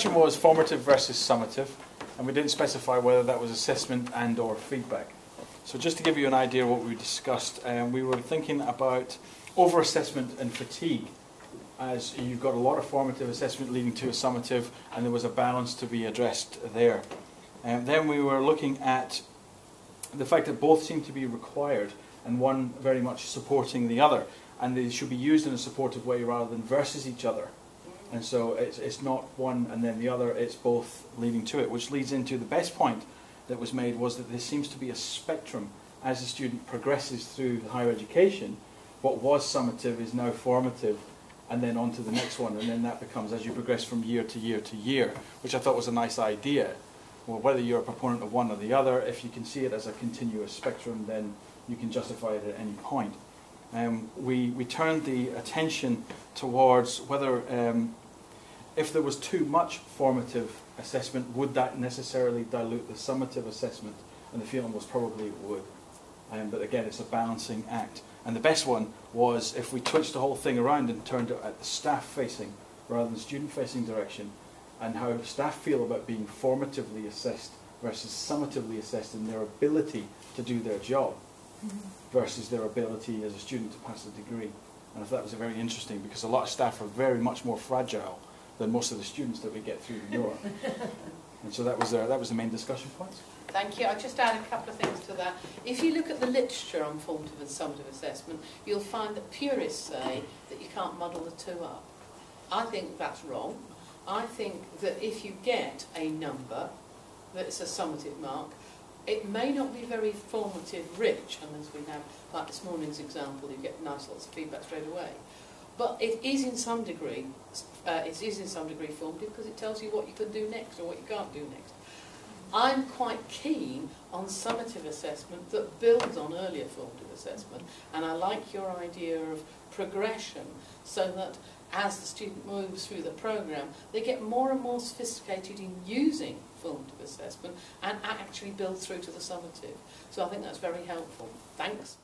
question was formative versus summative, and we didn't specify whether that was assessment and or feedback. So just to give you an idea of what we discussed, um, we were thinking about over-assessment and fatigue, as you've got a lot of formative assessment leading to a summative, and there was a balance to be addressed there. And then we were looking at the fact that both seem to be required, and one very much supporting the other, and they should be used in a supportive way rather than versus each other. And so it's, it's not one and then the other, it's both leading to it, which leads into the best point that was made was that there seems to be a spectrum as the student progresses through higher education. What was summative is now formative, and then on to the next one, and then that becomes as you progress from year to year to year, which I thought was a nice idea. Well, whether you're a proponent of one or the other, if you can see it as a continuous spectrum, then you can justify it at any point. Um, we, we turned the attention towards whether um, if there was too much formative assessment, would that necessarily dilute the summative assessment? And the feeling was probably it would. Um, but again, it's a balancing act. And the best one was if we twitched the whole thing around and turned it at the staff facing rather than student facing direction, and how staff feel about being formatively assessed versus summatively assessed in their ability to do their job mm-hmm. versus their ability as a student to pass a degree. And I thought that was very interesting because a lot of staff are very much more fragile than most of the students that we get through Europe. and so that was, uh, that was the main discussion point. Thank you. I'll just add a couple of things to that. If you look at the literature on formative and summative assessment, you'll find that purists say that you can't muddle the two up. I think that's wrong. I think that if you get a number that's a summative mark, it may not be very formative rich, unless we have, like this morning's example, you get nice lots of feedback straight away. But it is in some degree, uh, it is in some degree formative because it tells you what you can do next or what you can't do next. I'm quite keen on summative assessment that builds on earlier formative assessment, and I like your idea of progression so that as the student moves through the program, they get more and more sophisticated in using formative assessment and actually build through to the summative. So I think that's very helpful. Thanks.